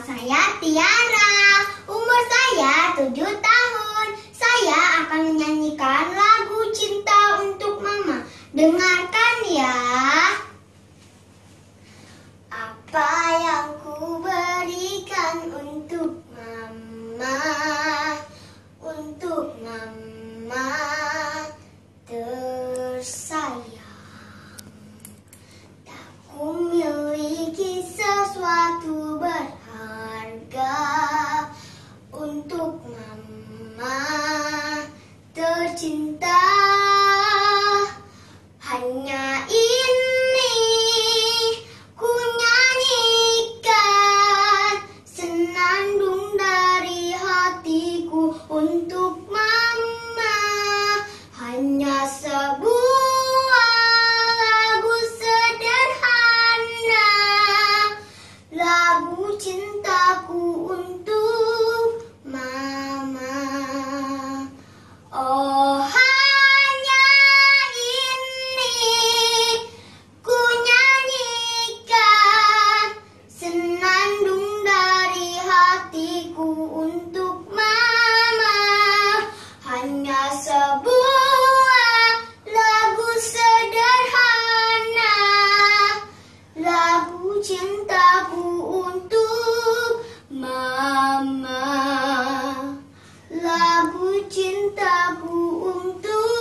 Saya Tiara, umur saya 7 tahun. Saya akan menyanyikan lagu Cinta untuk Mama. Dengarkan ya. diriku untuk mama. Hanya sebuah lagu sederhana. Lagu cintaku untuk mama. Lagu cintaku untuk